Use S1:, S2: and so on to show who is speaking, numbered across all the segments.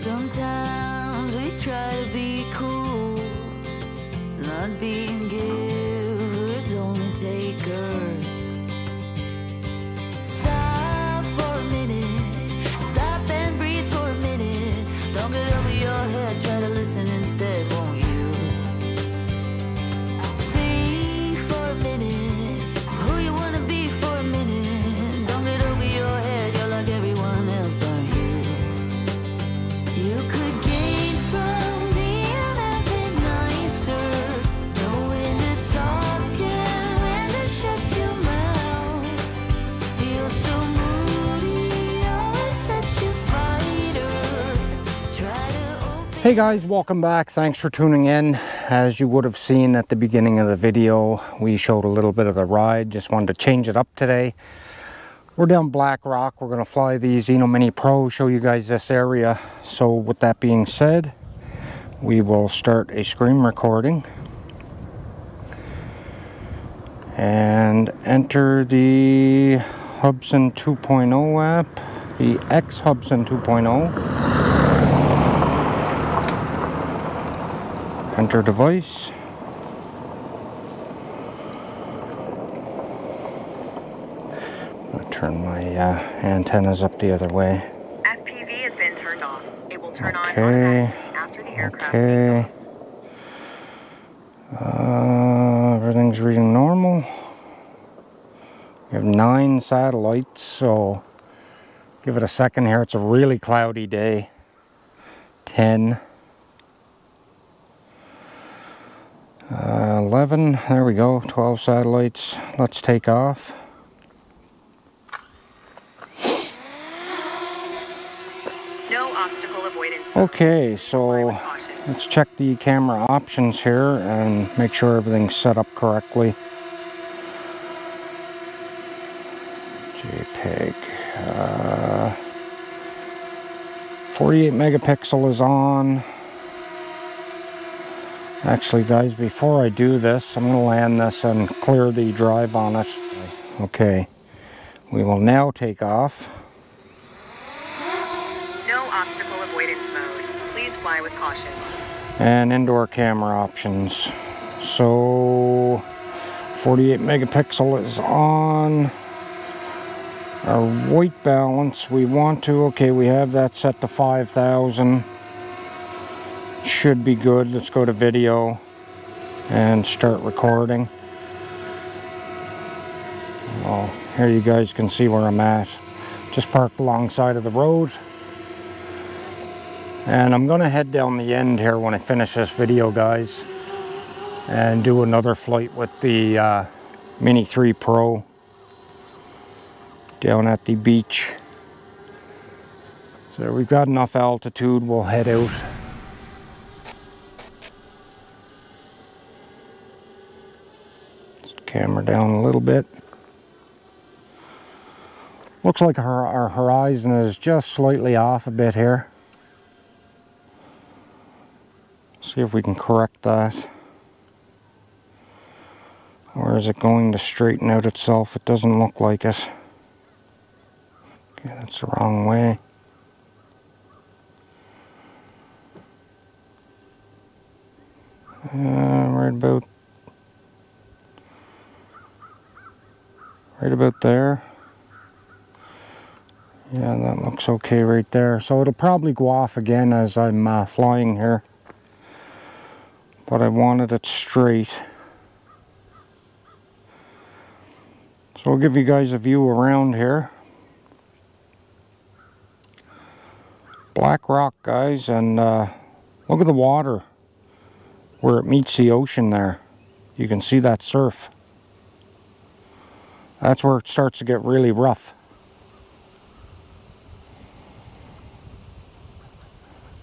S1: Sometimes we try to be cool, not being givers, only takers.
S2: Hey guys, welcome back. Thanks for tuning in. As you would have seen at the beginning of the video, we showed a little bit of the ride. Just wanted to change it up today. We're down Black Rock. We're going to fly the Zino Mini Pro, show you guys this area. So with that being said, we will start a screen recording. And enter the Hubsan 2.0 app, the X Hubsan 2.0. Enter device. I'll turn my uh, antennas up the other way.
S3: FPV has been turned off. It will turn on
S2: Okay.
S3: automatically after the aircraft
S2: Okay.
S3: takes off.
S2: Uh, everything's reading normal. We have nine satellites, so give it a second here. It's a really cloudy day. 10. Uh, 11. There we go. 12 satellites. Let's take off.
S3: No obstacle avoidance.
S2: Okay, so. Let's check the camera options here and make sure everything's set up correctly. JPEG. Uh, 48 megapixel is on. Actually, guys, before I do this, I'm going to land this and clear the drive on it. Okay, we will now take off.
S3: No obstacle avoidance mode. Please fly with caution.
S2: and indoor camera options. So 48 megapixel is on. Our white balance, we want to, okay, we have that set to 5,000. Should be good. Let's go to video and start recording. Well, here you guys can see where I'm at. Just parked alongside of the road. And I'm gonna head down the end here when I finish this video, guys, and do another flight with the uh, Mini 3 Pro down at the beach. So we've got enough altitude, we'll head out. Camera down a little bit. Looks like our, our horizon is just slightly off a bit here. See if we can correct that. Or is it going to straighten out itself? It doesn't look like it. Okay, that's the wrong way. Uh, right about right about there. Yeah, that looks okay right there. So it'll probably go off again as I'm uh, flying here but I wanted it straight. So I'll give you guys a view around here. Black Rock, guys, and uh, look at the water where it meets the ocean there. You can see that surf. That's where it starts to get really rough.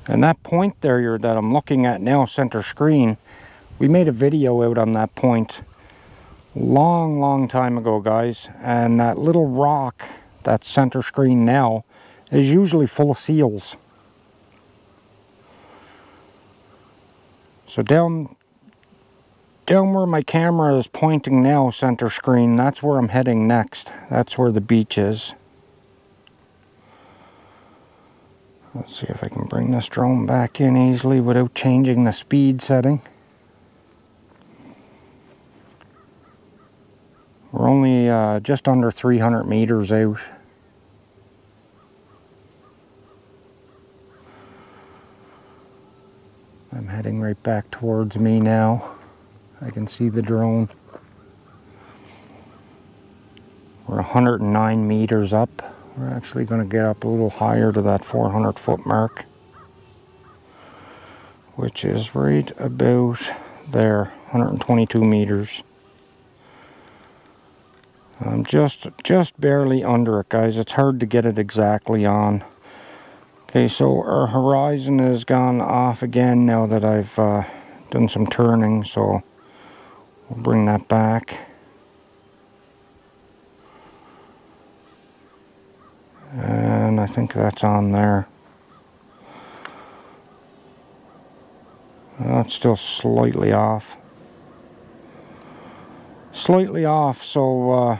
S2: And that point there that I'm looking at now, center screen, we made a video out on that point long, long time ago, guys. And that little rock, that center screen now, is usually full of seals. So down down where my camera is pointing now, center screen, that's where I'm heading next. That's where the beach is. Let's see if I can bring this drone back in easily without changing the speed setting. We're only uh, just under 300 meters out. I'm heading right back towards me now. I can see the drone. We're 109 meters up. We're actually going to get up a little higher to that 400 foot mark, which is right about there, 122 meters. I'm just just barely under it, guys. It's hard to get it exactly on. Okay, so our horizon has gone off again now that I've uh, done some turning, so we'll bring that back. And I think that's on there. That's still slightly off. Slightly off, so uh,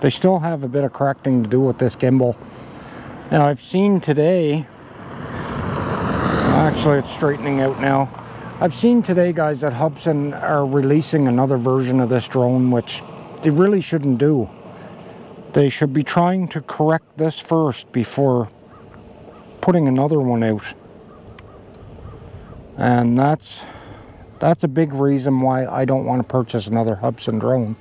S2: they still have a bit of correcting to do with this gimbal. Now I've seen today, actually it's straightening out now. I've seen today guys that Hubsan are releasing another version of this drone which they really shouldn't do. They should be trying to correct this first before putting another one out. And that's that's a big reason why I don't want to purchase another Hubsan drone.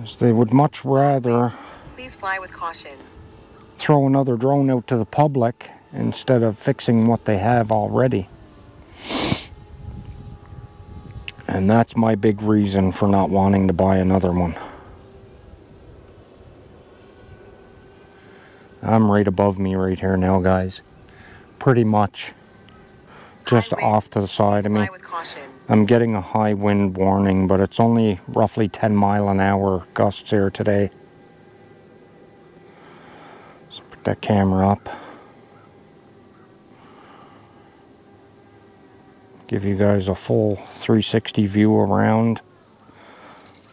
S2: As They would much rather
S3: Please fly with caution.
S2: throw another drone out to the public instead of fixing what they have already. And that's my big reason for not wanting to buy another one. I'm right above me right here now, guys. Pretty much just off to the side of me.
S3: Fly with caution.
S2: I'm getting a high wind warning, but it's only roughly 10 mile an hour gusts here today. Let's put that camera up. Give you guys a full 360 view around.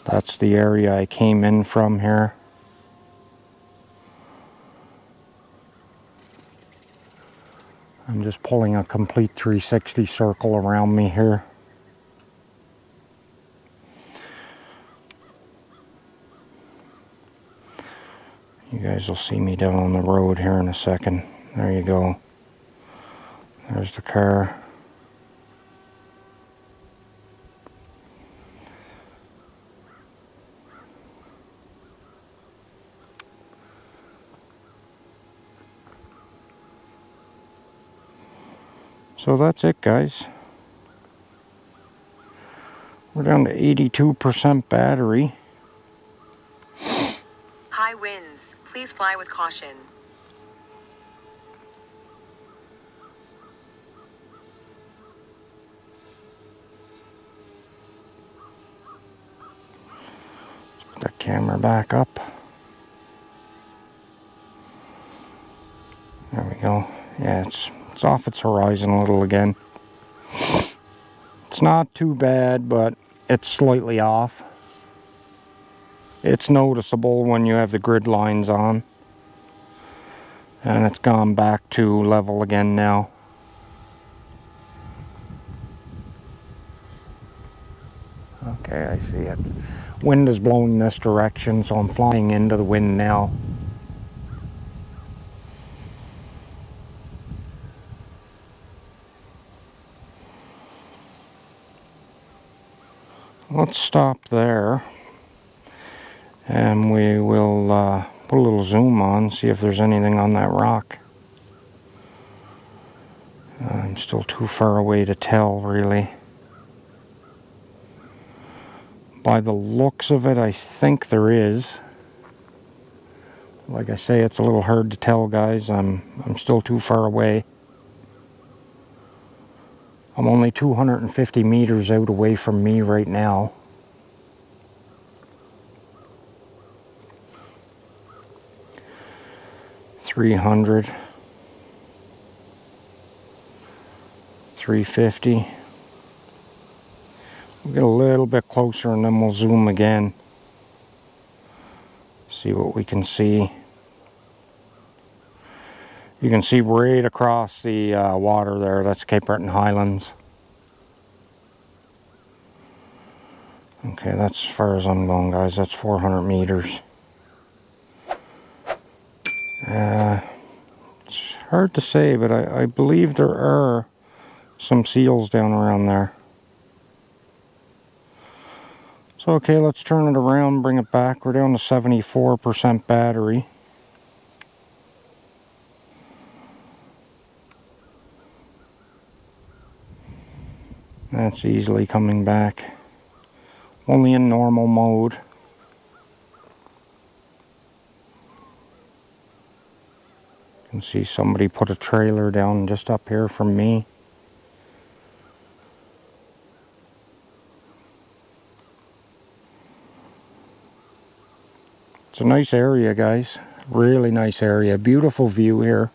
S2: That's the area I came in from here. I'm just pulling a complete 360 circle around me here. You guys will see me down on the road here in a second. There you go. There's the car. So that's it, guys. We're down to 82% battery.
S3: High winds. Please fly with caution.
S2: Put that camera back up. There we go. Yeah, it's it's off its horizon a little again. It's not too bad, but it's slightly off. It's noticeable when you have the grid lines on. And it's gone back to level again now. Okay, I see it. Wind is blowing this direction, so I'm flying into the wind now. Let's stop there. And we will uh, put a little zoom on, see if there's anything on that rock. I'm still too far away to tell, really. By the looks of it, I think there is. Like I say, it's a little hard to tell, guys. I'm I'm still too far away. I'm only 250 meters out away from me right now. Three hundred, three fifty, We'll get a little bit closer and then we'll zoom again. See what we can see. You can see right across the uh, water there, that's Cape Breton Highlands. Okay, that's as far as I'm going, guys. That's 400 meters. Uh, it's hard to say, but I, I believe there are some seals down around there. So, okay, let's turn it around, bring it back. We're down to 74% battery. That's easily coming back. Only in normal mode. You can see somebody put a trailer down just up here from me. It's a nice area, guys. Really nice area. Beautiful view here.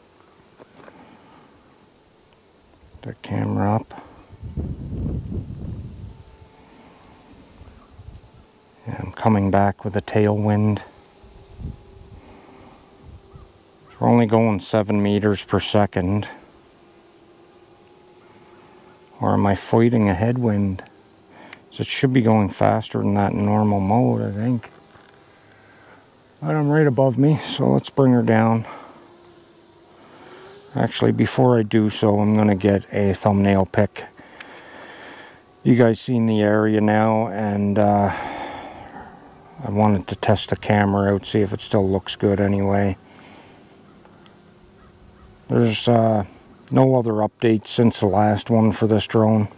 S2: The camera up. Yeah, I'm coming back with a tailwind. We're only going 7 meters per second. Or am I fighting a headwind? So it should be going faster than that normal mode, I think. But I'm right above me, so let's bring her down. Actually, before I do so, I'm going to get a thumbnail pic. You guys seen the area now, and uh, I wanted to test the camera out, see if it still looks good anyway. There's uh, no other updates since the last one for this drone.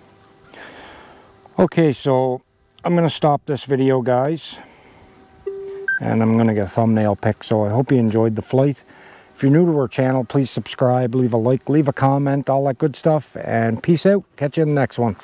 S2: Okay, so I'm going to stop this video, guys. And I'm going to get a thumbnail pic, so I hope you enjoyed the flight. If you're new to our channel, please subscribe, leave a like, leave a comment, all that good stuff. And peace out. Catch you in the next one.